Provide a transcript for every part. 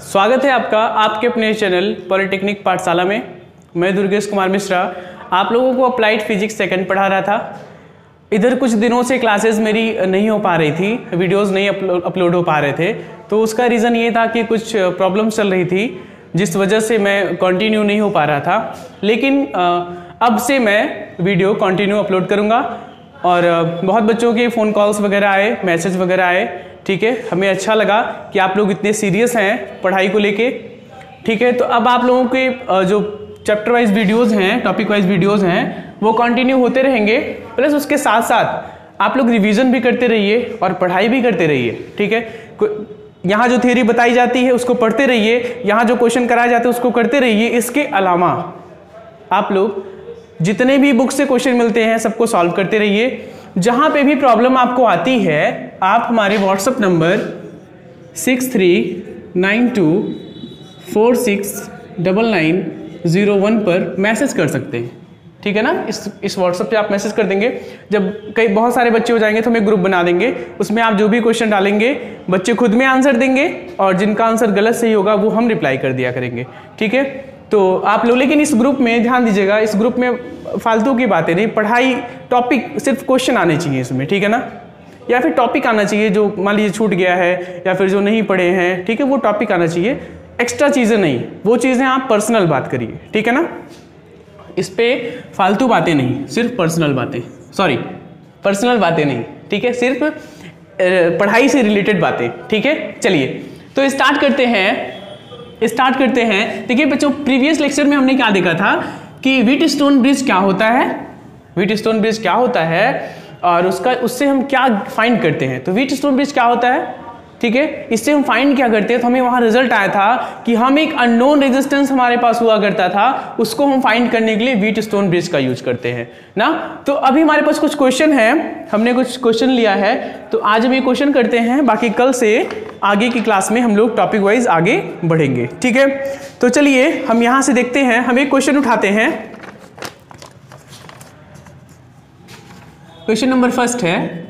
स्वागत है आपका आपके अपने चैनल पॉलिटेक्निक पाठशाला में। मैं दुर्गेश कुमार मिश्रा। आप लोगों को अप्लाइड फिजिक्स सेकंड पढ़ा रहा था। इधर कुछ दिनों से क्लासेस मेरी नहीं हो पा रही थी वीडियोस नहीं अपलोड हो पा रहे थे। तो उसका रीज़न ये था कि कुछ प्रॉब्लम चल रही थी, जिस वजह से मैं कंटिन्यू नहीं हो पा रहा था। लेकिन अब से मैं वीडियो कंटिन्यू अपलोड करूँगा। और बहुत बच्चों के फ़ोन कॉल्स वगैरह आए मैसेज वगैरह आए। ठीक है? हमें अच्छा लगा कि आप लोग इतने सीरियस हैं पढ़ाई को लेके। ठीक है? तो अब आप लोगों के जो चैप्टर वाइज वीडियोज़ हैं टॉपिक वाइज वीडियोज़ हैं, वो कंटिन्यू होते रहेंगे। प्लस उसके साथ साथ आप लोग रिवीजन भी करते रहिए और पढ़ाई भी करते रहिए। ठीक है? यहाँ जो थ्योरी बताई जाती है, उसको पढ़ते रहिए। यहाँ जो क्वेश्चन कराए जाते हैं, उसको करते रहिए। इसके अलावा आप लोग जितने भी बुक से क्वेश्चन मिलते हैं, सबको सॉल्व करते रहिए। जहाँ पे भी प्रॉब्लम आपको आती है, आप हमारे WhatsApp number six three nine two four six double nine zero one पर मैसेज कर सकते हैं। ठीक है ना? इस इस व्हाट्सएप पे आप मैसेज कर देंगे। जब कई, बहुत सारे बच्चे हो जाएँगे तो हम एक ग्रुप बना देंगे। उसमें आप जो भी क्वेश्चन डालेंगे, बच्चे खुद में आंसर देंगे और जिनका आंसर गलत सही होगा, वो हम रिप्लाई कर दिया करेंगे। ठीक है? तो आप लोग, लेकिन इस ग्रुप में, ध्यान दीजिएगा, इस ग्रुप में फालतू की बातें नहीं, पढ़ाई टॉपिक सिर्फ़ क्वेश्चन आने चाहिए इसमें, ठीक है ना? या फिर टॉपिक आना चाहिए जो, मान लीजिए छूट गया है, या फिर जो नहीं पढ़े हैं, ठीक है, वो टॉपिक आना चाहिए। एक्स्ट्रा चीज़ें नहीं, वो चीज़ें आप पर्सनल बात करिए, ठीक है ना? इस पर फालतू बातें नहीं, सिर्फ़ पर्सनल बातें सॉरी पर्सनल बातें नहीं, ठीक है? सिर्फ़ पढ़ाई से रिलेटेड बातें, ठीक है? चलिए तो स्टार्ट करते हैं। स्टार्ट करते हैं। देखिए बच्चों, प्रीवियस लेक्चर में हमने क्या देखा था कि वीट स्टोन ब्रिज क्या होता है? वीट स्टोन ब्रिज क्या होता है? और उसका, उससे हम क्या फाइंड करते हैं? तो वीट स्टोन ब्रिज क्या होता है? ठीक है? इससे हम फाइंड क्या करते हैं? तो हमें वहाँ रिज़ल्ट आया था कि हम एक अननोन रेजिस्टेंस हमारे पास हुआ करता था, उसको हम फाइंड करने के लिए वीट स्टोन ब्रिज का यूज़ करते हैं। ना? तो अभी हमारे पास कुछ क्वेश्चन है। हमने कुछ क्वेश्चन लिया है। तो आज हम ये क्वेश्चन करते हैं। बाकी कल से आगे की क्लास में हम लोग टॉपिक वाइज आगे बढ़ेंगे। ठीक है? तो चलिए, हम यहाँ से देखते हैं। हम एक क्वेश्चन उठाते हैं। क्वेश्चन नंबर फ़र्स्ट है।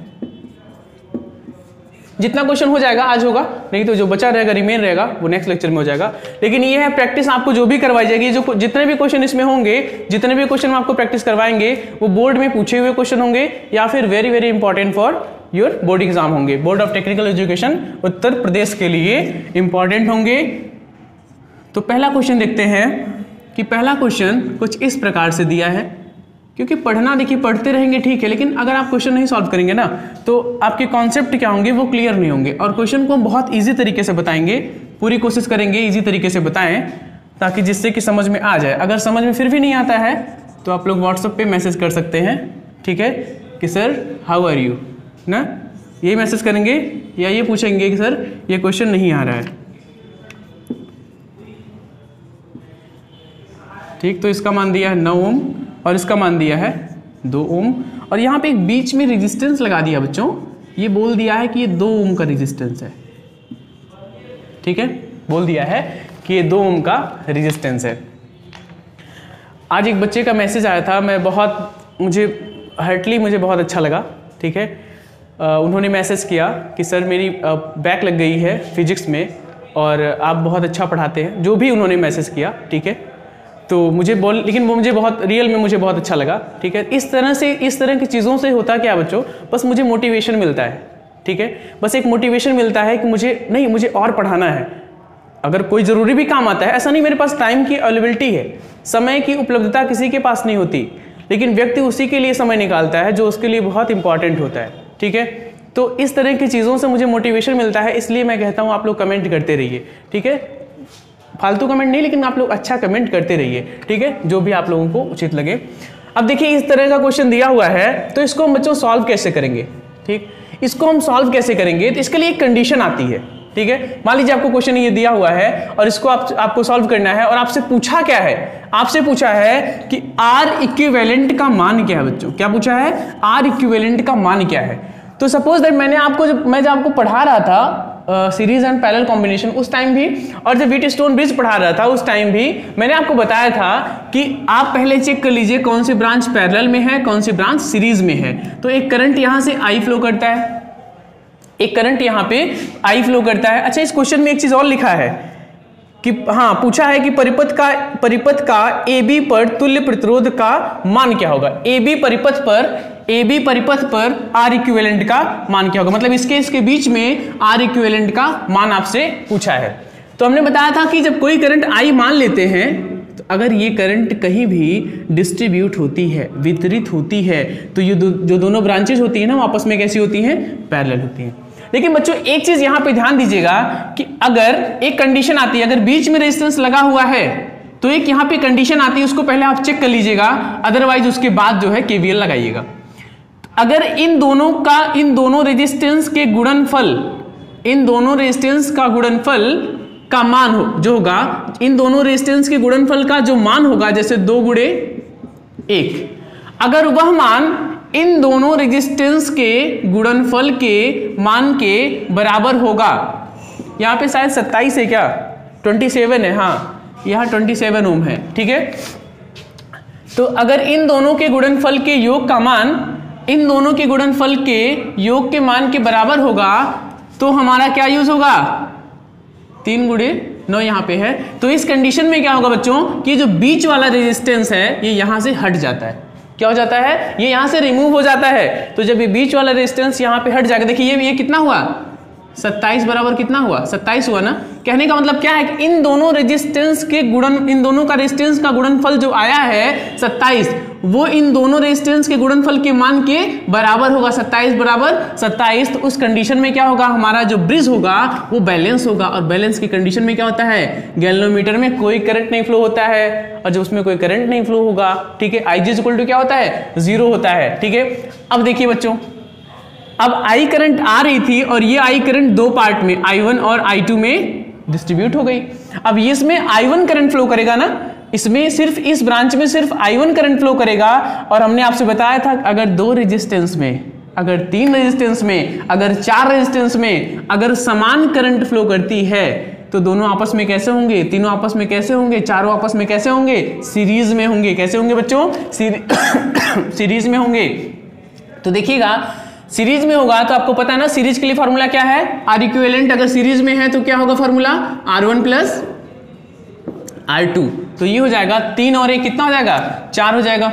जितना क्वेश्चन हो जाएगा, आज होगा। नहीं तो जो बचा रहेगा रिमेन रहेगा, वो नेक्स्ट लेक्चर में हो जाएगा। लेकिन ये है प्रैक्टिस आपको जो भी करवाई जाएगी, जो जितने भी क्वेश्चन इसमें होंगे, जितने भी क्वेश्चन आपको प्रैक्टिस करवाएँगे, वो बोर्ड में पूछे हुए क्वेश्चन होंगे, या फिर very very important for your board exam होंगे। Board of technical education Uttar Pradesh के लिए इंपॉर्टेंट होंगे। तो पहला क्वेश्चन देखते हैं कि पहला क्वेश्चन कुछ इस प्रकार से दिया है। क्योंकि पढ़ना देखिए, पढ़ते रहेंगे ठीक है, लेकिन अगर आप क्वेश्चन नहीं सॉल्व करेंगे ना तो आपके कॉन्सेप्ट क्या होंगे, वो क्लियर नहीं होंगे। और क्वेश्चन को हम बहुत ईजी तरीके से बताएँगे, पूरी कोशिश करेंगे ईजी तरीके से बताएँ, ताकि जिससे कि समझ में आ जाए। अगर समझ में फिर भी नहीं आता है तो आप लोग व्हाट्सएप पे मैसेज कर सकते हैं, ठीक है? कि सर हाउ आर यू ना? ये मैसेज करेंगे, या ये पूछेंगे कि सर ये क्वेश्चन नहीं आ रहा है। ठीक तो इसका मान दिया है नौ ओम। और इसका मान दिया है दो ओम। और यहाँ पे एक बीच में रेजिस्टेंस लगा दिया बच्चों। ये बोल दिया है कि ये दो ओम का रेजिस्टेंस है। ठीक है? बोल दिया है कि ये दो ओम का रेजिस्टेंस है। आज एक बच्चे का मैसेज आया था। मैं बहुत, मुझे हर्टली मुझे बहुत अच्छा लगा। ठीक है? उन्होंने मैसेज किया कि, सर, मेरी बैक लग गई है फिजिक्स में और आप बहुत अच्छा पढ़ाते हैं। जो भी उन्होंने मैसेज किया। ठीक है? तो मुझे बोल, लेकिन वो मुझे बहुत रियल में मुझे बहुत अच्छा लगा, ठीक है? इस तरह से, इस तरह की चीज़ों से होता क्या बच्चों? बस मुझे मोटिवेशन मिलता है, ठीक है? बस एक मोटिवेशन मिलता है कि मुझे, नहीं, मुझे और पढ़ाना है। अगर कोई ज़रूरी भी काम आता है, ऐसा नहीं मेरे पास टाइम की अवेलेबिलिटी है, समय की उपलब्धता किसी के पास नहीं होती, लेकिन व्यक्ति उसी के लिए समय निकालता है जो उसके लिए बहुत इंपॉर्टेंट होता है, ठीक है? तो इस तरह की चीज़ों से मुझे मोटिवेशन मिलता है, इसलिए मैं कहता हूँ आप लोग कमेंट करते रहिए, ठीक है? फालतू कमेंट नहीं, लेकिन आप लोग अच्छा कमेंट करते रहिए, ठीक है? जो भी आप लोगों को उचित लगे। अब देखिए, इस तरह का क्वेश्चन दिया हुआ है तो इसको हम बच्चों सॉल्व कैसे करेंगे? ठीक? इसको हम सॉल्व कैसे करेंगे? तो इसके लिए एक कंडीशन आती है, ठीक है? मान लीजिए आपको क्वेश्चन ये दिया हुआ है, और इसको आप, आपको सॉल्व करना है, और आपसे पूछा क्या है? आपसे पूछा है कि आर इक्विवेलेंट का मान क्या है बच्चों? क्या पूछा है? आर इक्विवेलेंट का मान क्या है? तो सपोज़ दैट मैंने आपको जब, मैं जब आपको पढ़ा रहा था सीरीज़ एंड पैरल कॉम्बिनेशन उस टाइम भी, और जब वीट स्टोन ब्रिज पढ़ा रहा था, उस टाइम भी, मैंने आपको बताया था कि आप पहले चेक कर लीजिए कौन सी ब्रांच पैरेलल में है, कौन सी ब्रांच सीरीज़ में है। तो एक करंट यहाँ से आई फ्लो करता है। एक करंट यहाँ पे आई फ्लो करता है। अच्छा इस क्वेश्चन में एक चीज़ और लिखा है कि हाँ पूछा है कि परिपथ का परिपथ का ए बी पर तुल्य प्रतिरोध का मान क्या होगा? ए बी परिपथ पर ए बी परिपथ पर आर इक्विवेलेंट का मान क्या होगा? मतलब इसके इसके बीच में आर इक्विवेलेंट का मान आपसे पूछा है। तो हमने बताया था कि जब कोई करंट आई मान लेते हैं तो अगर ये करंट कहीं भी डिस्ट्रीब्यूट होती है वितरित होती है तो ये दो, जो दोनों ब्रांचेज होती है ना आपस में कैसी होती हैं? पैरेलल होती हैं। लेकिन बच्चों एक चीज़ यहाँ पे ध्यान दीजिएगा कि अगर एक कंडीशन आती है अगर बीच में रेजिस्टेंस लगा हुआ है तो एक यहाँ पे कंडीशन आती है उसको पहले आप चेक कर लीजिएगा अदरवाइज़ उसके बाद जो है केवीएल लगाइएगा। अगर इन दोनों का, इन दोनों रेजिस्टेंस के गुणनफल, इन दोनों रेजिस्टेंस का गुणनफल का मान हो, जो होगा, इन दोनों रेजिस्टेंस के गुणनफल का जो मान होगा, जैसे दो गुड़े एक, अगर वह मान इन दोनों रेजिस्टेंस के गुणनफल के मान के बराबर होगा, यहाँ पे शायद 27 है क्या? 27 है हाँ यहाँ 27 ओम है, ठीक है? तो अगर इन दोनों के गुणनफल के योग का मान इन दोनों के गुणनफल के योग के मान के बराबर होगा तो हमारा क्या यूज़ होगा? तीन गुड़े नौ यहाँ पे है। तो इस कंडीशन में क्या होगा बच्चों? कि जो बीच वाला रेजिस्टेंस है, ये यहाँ से हट जाता है। क्या हो जाता है? ये यहाँ से रिमूव हो जाता है। तो जब ये बीच वाला रेजिस्टेंस यहाँ पे हट जाएगा, देखिए ये ये कितना हुआ? सत्ताईस बराबर कितना हुआ? सत्ताईस हुआ ना? कहने का मतलब क्या है कि इन दोनों रेजिस्टेंस के गुणन, इन दोनों का रेजिस्टेंस का गुणनफल जो आया है, सत्ताईस, वो इन दोनों रेजिस्टेंस के गुणनफल के मान के बराबर होगा। सत्ताईस बराबर सत्ताईस तो उस कंडीशन में क्या होगा? हमारा जो ब्रिज होगा, वो बैलेंस होगा। और बैलेंस की कंडीशन में क्या होता है? गैलोमीटर में कोई करंट नहीं फ्लो होता है। और जब उसमें कोई करंट नहीं फ्लो होगा, ठीक है? आई जी क्या होता है? ज़ीरो होता है, ठीक है? अब देखिए बच्चों अब आई करंट आ रही थी और ये आई करंट दो पार्ट में आई वन और आई टू में डिस्ट्रीब्यूट हो गई। अब ये इसमें आई वन करंट फ्लो करेगा ना, इसमें सिर्फ़ इस ब्रांच में सिर्फ़ आई वन करंट फ्लो करेगा और हमने आपसे बताया था, अगर दो रेजिस्टेंस में, अगर तीन रेजिस्टेंस में, अगर चार रेजिस्टेंस में, अगर समान करंट फ्लो करती है तो दोनों आपस में कैसे होंगे? तीनों आपस में कैसे होंगे? चारों आपस में कैसे होंगे? सीरीज़ में होंगे। कैसे होंगे बच्चों? सीरीज़ में होंगे। तो देखिएगा सीरीज़ में होगा तो आपको पता है ना, सीरीज़ के लिए फॉर्मूला क्या है? आर इक्विवेलेंट अगर सीरीज़ में है तो क्या होगा formula? R one plus R two तो ये हो जाएगा, तीन और एक कितना हो जाएगा? चार हो जाएगा।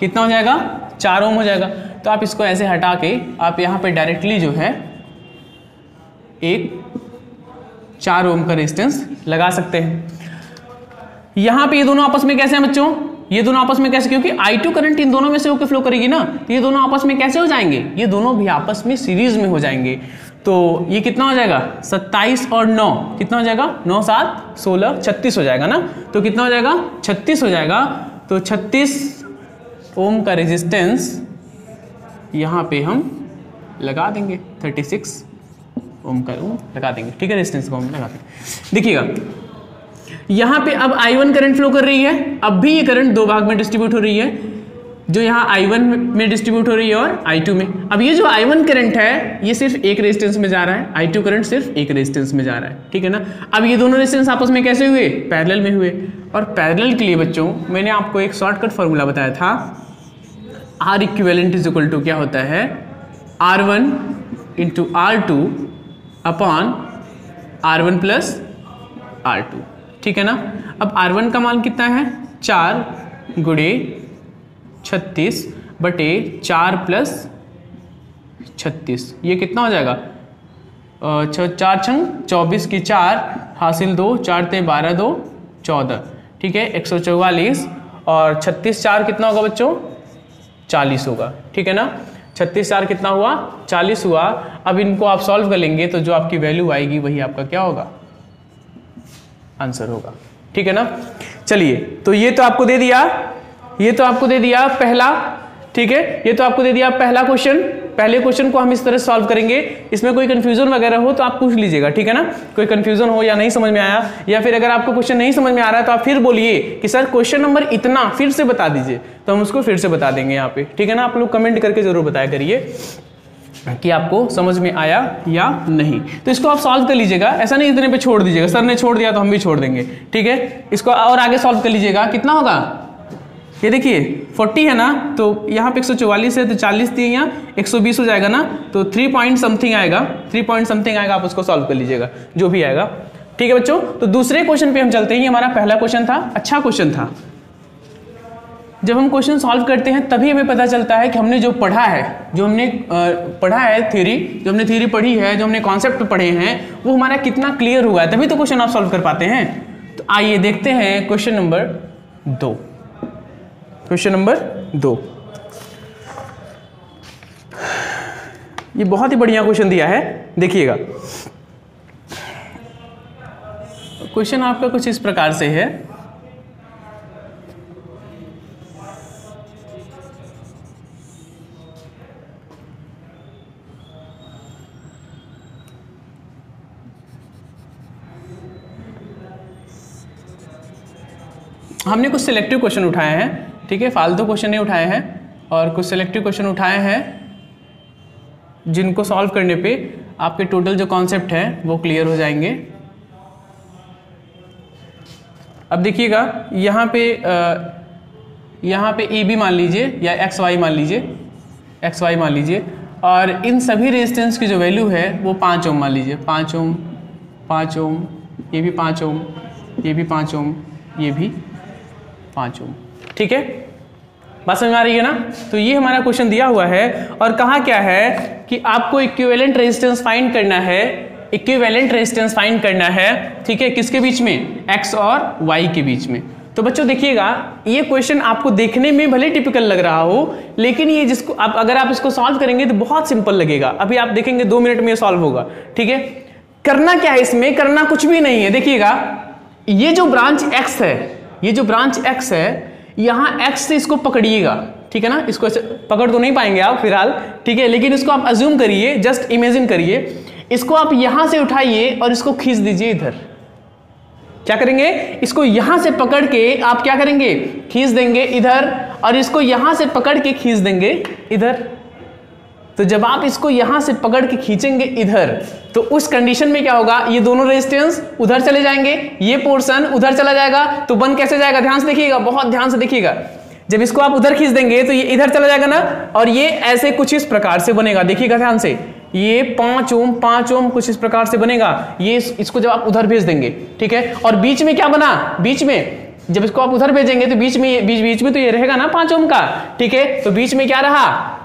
कितना हो जाएगा? चार ओम हो जाएगा। तो आप इसको ऐसे हटा के, आप यहाँ पे डायरेक्टली जो है, एक चार ओम का रेजिस्टेंस लगा सकते हैं। यहाँ पे ये दोनों आपस में कैसे हैं बच्चों? ये दोनों आपस में कैसे, क्योंकि I2 करंट इन दोनों में से होकर फ्लो करेगी ना तो ये दोनों आपस में कैसे हो जाएँगे? ये दोनों भी आपस में सीरीज़ में हो जाएँगे। तो ये कितना हो जाएगा? 27 और 9 कितना हो जाएगा? 9 सात, सोलह, छत्तीस हो जाएगा ना? तो कितना हो जाएगा? 36 हो जाएगा। तो 36 ओम का रेजिस्टेंस यहाँ पे हम लगा देंगे। 36 ओम का ओम लगा देंगे। ठीक है रेजिस्टेंस को हम लगा देंगे। देखिएगा यहाँ पे अब I1 करंट फ्लो कर रही है, अब भी ये करंट दो भाग में डिस्ट्रीब्यूट हो रही है, जो यहाँ I1 में डिस्ट्रीब्यूट हो रही है और I2 में। अब ये जो I1 करंट है, ये सिर्फ़ एक रेजिस्टेंस में जा रहा है I2 करंट सिर्फ़ एक रेजिस्टेंस में जा रहा है, ठीक है ना? अब ये दोनों रेजिस्टेंस आपस में कैसे हुए? पैरेलल में हुए। और पैरेलल के लिए बच्चों, मैंने आपको एक शॉर्टकट फॉर्मूला बताया था। R equivalent is equal to क्या होता है? R one into R two upon R one plus R two ठीक है ना? अब R1 का मान कितना है? चार गुड़े छत्तीस बटे चार प्लस छत्तीस। ये कितना हो जाएगा? छ, चार छंग, चौबीस की चार, हासिल दो, चार ते बारह दो, चौदह। ठीक है? एक सौ चौवालीस और छत्तीस चार कितना होगा बच्चों? चालीस होगा। ठीक है ना? छत्तीस चार कितना हुआ? चालीस हुआ। अब इनको आप सॉल्व कर लेंगे तो जो आपकी वैल्यू आएगी वही आपका क्या होगा? आंसर होगा। ठीक है ना? चलिए तो ये तो आपको दे दिया। ये तो आपको दे दिया पहला। ठीक है? ये तो आपको दे दिया पहला क्वेश्चन पहले क्वेश्चन को हम इस तरह सॉल्व करेंगे। इसमें कोई कंफ्यूजन वगैरह हो तो आप पूछ लीजिएगा, ठीक है ना? कोई कंफ्यूजन हो या नहीं समझ में आया, या फिर अगर आपको क्वेश्चन नहीं समझ में आ रहा है तो आप फिर बोलिए कि, सर क्वेश्चन नंबर इतना, फिर से बता दीजिए। तो हम उसको फिर से बता देंगे यहाँ पे। ठीक है ना? आप लोग कमेंट करके ज़रूर बताया करिए। कि आपको समझ में आया या नहीं। तो इसको आप सॉल्व कर लीजिएगा। ऐसा नहीं इतने पे छोड़ दीजिएगा। सर ने छोड़ दिया तो हम भी छोड़ देंगे। ठीक है? इसको और आगे सॉल्व कर लीजिएगा। कितना होगा? ये देखिए 40 है ना? तो यहाँ पे 144 है तो 40 दिए यहाँ। 120 हो जाएगा ना? तो थ्री पॉइंट समथिंग आएगा। थ्री पॉइंट समथिंग आएगा, आप उसको सॉल्व कर लीजिएगा। जो भी आएगा। ठीक है बच्चों? तो दूसरे क्वेश्चन पे हम चलते हैं। हमारा पहला क्वेश्चन था। अच्छा क्वेश्चन था। जब हम क्वेश्चन सॉल्व करते हैं, तभी हमें पता चलता है कि हमने जो पढ़ा है, जो हमने पढ़ा है थ्योरी जो हमने थ्योरी पढ़ी है, जो हमने कॉन्सेप्ट पढ़े हैं, वो हमारा कितना क्लियर हुआ है, तभी तो क्वेश्चन आप सॉल्व कर पाते हैं। तो आइए देखते हैं क्वेश्चन नंबर दो। क्वेश्चन नंबर दो। ये बहुत ही बढ़िया क्वेश्चन दिया है, देखिएगा। क्वेश्चन आपका कुछ इस प्रकार से है। हमने कुछ सिलेक्टिव क्वेश्चन उठाए हैं, ठीक है? फालतू क्वेश्चन नहीं उठाए हैं और कुछ सिलेक्टिव क्वेश्चन उठाए हैं जिनको सॉल्व करने पे आपके टोटल जो कॉन्सेप्ट है, वो क्लियर हो जाएँगे। अब देखिएगा, यहाँ पे यहाँ पे ए बी मान लीजिए या एक्स वाई मान लीजिए एक्स वाई मान लीजिए, और इन सभी रेजिस्टेंस की जो वैल्यू है, वो पाँच ओम मान लीजिए। पाँच ओम पाँच ओम, ये भी पाँच ओम, ये भी पाँच ओम, ये भी पाँच ओम। ठीक है? बात समझ में आ रही है ना? तो ये हमारा क्वेश्चन दिया हुआ है और कहा क्या है कि आपको इक्विवेलेंट रेजिस्टेंस फाइंड करना है इक्विवेलेंट रेजिस्टेंस फाइंड करना है, ठीक है? किसके बीच में? एक्स और वाई के बीच में। तो बच्चों देखिएगा, ये क्वेश्चन आपको देखने में भले टिपिकल लग रहा हो, लेकिन ये जिसको आप, अगर आप इसको सॉल्व करेंगे तो बहुत सिंपल लगेगा। अभी आप देखेंगे दो मिनट में ये सॉल्व होगा, ठीक है? करना क्या है इसमें? करना कुछ भी नहीं है। देखिएगा, ये जो ब्रांच एक्स है ये जो ब्रांच एक्स है, यहाँ एक्स से इसको पकड़िएगा, ठीक है ना? इसको पकड़ तो नहीं पाएँगे आप फ़िलहाल, ठीक है? लेकिन इसको आप अज्यूम करिए जस्ट इमेजिन करिए। इसको आप यहाँ से उठाइए और इसको खींच दीजिए इधर। क्या करेंगे? इसको यहाँ से पकड़ के आप क्या करेंगे? खींच देंगे इधर और इसको यहाँ से पकड़ के खींच देंगे इधर। तो जब आप इसको यहाँ से पकड़ के खींचेंगे इधर तो उस कंडीशन में क्या होगा? ये दोनों रेजिस्टेंस उधर चले जाएँगे ये पोर्शन उधर चला जाएगा तो बन कैसे जाएगा? ध्यान से देखिएगा बहुत ध्यान से देखिएगा। जब इसको आप उधर खींच देंगे तो ये इधर चला जाएगा ना और ये ऐसे कुछ इस प्रकार से बनेगा। देखिएगा ध्यान से ये पाँच ओम पाँच ओम कुछ इस प्रकार से बनेगा। ये इस, इसको जब आप उधर भेज देंगे ठीक है? और बीच में क्या बना? बीच में जब इसको आप उधर भेजेंगे तो बीच में बीच बीच में तो ये रहेगा ना पाँच ओम का ठीक है? तो बीच में क्या रहा?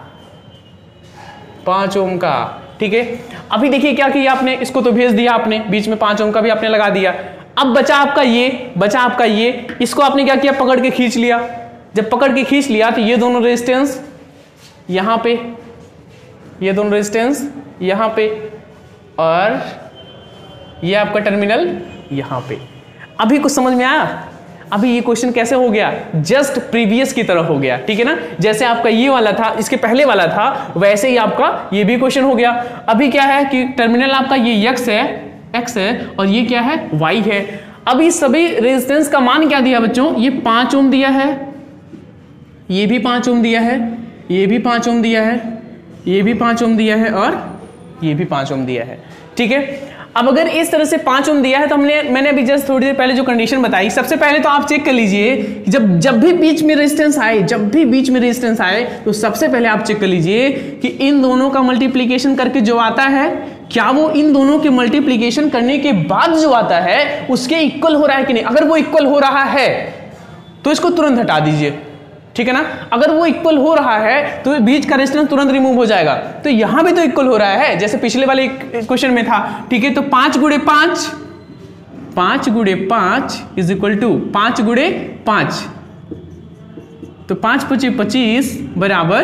पाँच ओम का, ठीक है? अभी देखिए क्या किया आपने, इसको तो भेज दिया आपने, बीच में पाँच ओम का भी आपने लगा दिया। अब बचा आपका ये, बचा आपका ये, इसको आपने क्या किया? पकड़ के खींच लिया। जब पकड़ के खींच लिया तो ये दोनों रेजिस्टेंस यहाँ पे, ये दोनों रेजिस्टेंस यहाँ पे, और ये आपका टर्मिनल यहाँ पे। अभी कुछ समझ में आया? अभी ये क्वेश्चन कैसे हो गया? जस्ट प्रीवियस की तरह हो गया, ठीक है ना? जैसे आपका ये वाला था, इसके पहले वाला था, वैसे ही आपका ये भी क्वेश्चन हो गया। अभी क्या है कि टर्मिनल आपका ये यक्स है एक्स है, और ये क्या है? वाई है। अभी सभी रेजिस्टेंस का मान क्या दिया बच्चों? ये पाँच ओम दिया है। ये भी पाँच ओम दिया है, ये भी पाँच ओम दिया है, ये भी पाँच ओम दिया है, और ये भी पाँच ओम दिया है, ठीक है? अब अगर इस तरह से पाँच ओम दिया है तो हमने, मैंने अभी जस्ट थोड़ी देर पहले जो कंडीशन बताई, सबसे पहले तो आप चेक कर लीजिए जब जब भी बीच में रेजिस्टेंस आए, जब भी बीच में रेजिस्टेंस आए तो सबसे पहले आप चेक कर लीजिए कि इन दोनों का मल्टीप्लीकेशन करके जो आता है, क्या वो इन दोनों के मल्टीप्लीकेशन करने के बाद जो आता है, उसके इक्वल हो रहा है कि नहीं? अगर वो इक्वल हो रहा है तो इसको तुरंत हटा दीजिए। ठीक है ना? अगर वो इक्वल हो रहा है तो बीच का रेजिस्टेंस तुरंत रिमूव हो जाएगा। तो यहाँ भी तो इक्वल हो रहा है, जैसे पिछले वाले क्वेश्चन में था। ठीक है तो पाँच गुड़े पाँच। पाँच गुड़े पाँच इज़ इक्वल टू पाँच गुड़े पाँच। तो पाँच पच्चीस पच्चीस बराबर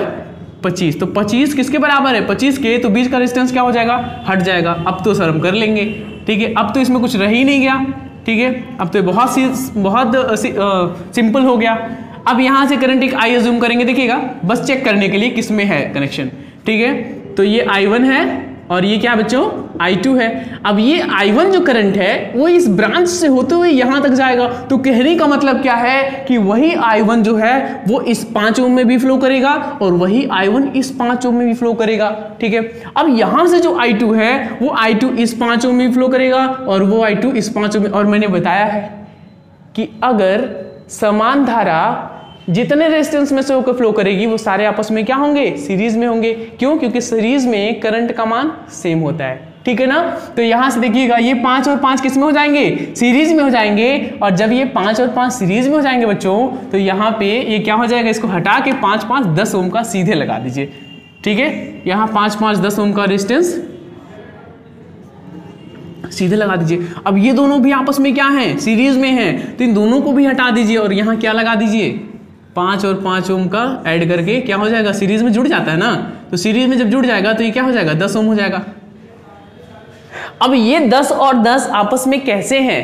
पच्चीस। तो पच्चीस किसके बराबर है? पच्चीस के तो बीच का रेजिस्टेंस क्या हो जाएगा? हट जाएगा। अब तो सर हम कर लेंगे। ठीक है, अब तो इसमें कुछ रह ही नहीं गया। ठीक है, अब तो बहुत सी, बहुत सिंपल हो गया। अब यहाँ से करंट एक आई अज्यूम करेंगे, देखिएगा। बस चेक करने के लिए किसमें है कनेक्शन ठीक है? तो ये आई वन है और ये क्या बच्चों? I2 है। अब ये I1 जो करंट है, वो इस ब्रांच से होते हुए यहाँ तक जाएगा। तो कहने का मतलब क्या है कि वही I1 जो है, वो इस पाँच ओम में भी फ्लो करेगा और वही I1 इस पाँच ओम में भी फ्लो करेगा। ठीक है? अब यहाँ से जो I2 है, वो I2 इस पाँच ओम में फ्लो करेगा और वो I2 इस पाँच ओम में और मैंने बताया है कि अगर समान धारा जितने रेजिस्टेंस में से होकर फ्लो करेगी, वो सारे आपस में क्या होंगे? सीरीज़ में होंगे। क्यों? क्योंकि सीरीज़ में करंट का मान सेम होता है। ठीक है ना? तो यहाँ से देखिएगा, ये पाँच और पाँच किसमें हो जाएँगे? सीरीज़ में हो जाएँगे। और जब ये पाँच और पाँच सीरीज़ में हो जाएँगे बच्चों तो यहाँ पे ये क्या हो जाएगा? इसको हटा के पाँच पाँच दस ओम का सीधे लगा दीजिए। ठीक है? यहाँ पाँच पाँच दस ओम का रेजिस्टेंस सीधे लगा दीजिए। अब ये दोनों भी आपस में क्या है? सीरीज़ में है। तो इन दोनों को भी हटा दीजिए और यहाँ क्या लगा दीजिए? पाँच और पाँच ओम का ऐड करके क्या हो जाएगा? सीरीज़ में जुड़ जाता है ना? तो सीरीज़ में जब जुड़ जाएगा तो ये क्या हो जाएगा? दस ओम हो जाएगा। अब ये दस और दस आपस में कैसे हैं?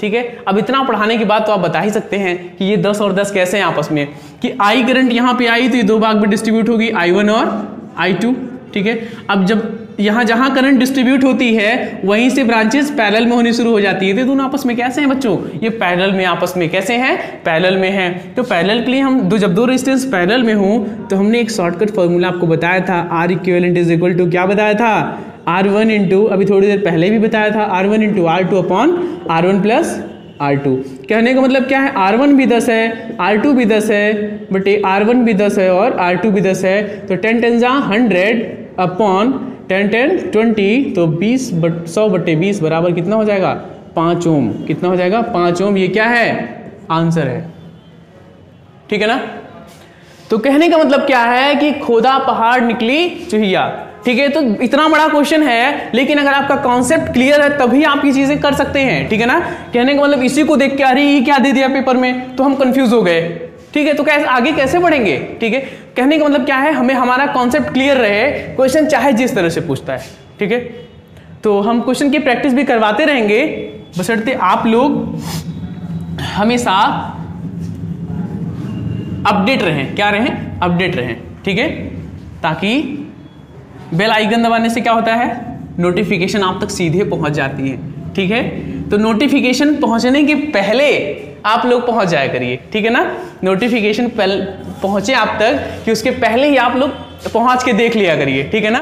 ठीक है? अब इतना पढ़ाने के बाद तो आप बता ही सकते हैं कि ये दस और दस कैसे हैं आपस में। कि आई करंट यहाँ पे आई तो ये दो भाग में डिस्ट्रीब्यूट होगी आई वन और आई टू ठीक है? अब जब यहाँ जहाँ करंट डिस्ट्रीब्यूट होती है, वहीं से ब्रांचेस पैरेलल में होनी शुरू हो जाती है। तो दोनों आपस में कैसे हैं बच्चों? ये पैरेलल में आपस में कैसे हैं? पैरेलल में हैं। तो पैरेलल के लिए हम दो जब दो रेजिस्टेंस पैरेलल में हो तो हमने एक शॉर्टकट फॉर्मूला आपको बताया था। R equivalent is equal to क्या बताया था? आर वन इंटू अभी थोड़ी देर पहले भी बताया था R one into R two upon R one plus R two कहने का मतलब क्या है? आर वन भी दस है आर टू भी दस है, बट आर वन भी दस है और आर टू भी दस है। तो टेन टेन जा hundred upon ten ten, twenty तो बीस बट, सौ बट्टे बीस बराबर कितना हो जाएगा? पाँच ओम। कितना हो जाएगा? पाँच ओम। ये क्या है? आंसर है। ठीक है ना? तो कहने का मतलब क्या है कि खोदा पहाड़ निकली चुहिया। ठीक है? तो इतना बड़ा क्वेश्चन है, लेकिन अगर आपका कॉन्सेप्ट क्लियर है, तभी आप ये चीज़ें कर सकते हैं। ठीक है ना? कहने का मतलब इसी को देख के अरे ये क्या दे दिया पेपर में? तो हम कंफ्यूज हो गए। ठीक है तो कैसे, आगे कैसे बढ़ेंगे? ठीक है, कहने का मतलब क्या है, हमें हमारा कॉन्सेप्ट क्लियर रहे क्वेश्चन चाहे जिस तरह से पूछता है, ठीक है? तो हम क्वेश्चन की प्रैक्टिस भी करवाते रहेंगे। बशर्ते आप लोग हमेशा अपडेट रहें, क्या रहें? अपडेट रहें, ठीक है? ताकि बेल आइकन दबाने से क्या होता है? नोटिफिकेशन आप तक सीधे पहुँच जाती है, ठीक है? तो नोटिफिकेशन पहुँचने के पहले आप लोग पहुँच जाया करिए, ठीक है ना? नोटिफिकेशन पहुँचे आप तक कि उसके पहले ही आप लोग पहुँच के देख लिया करिए, ठीक है ना?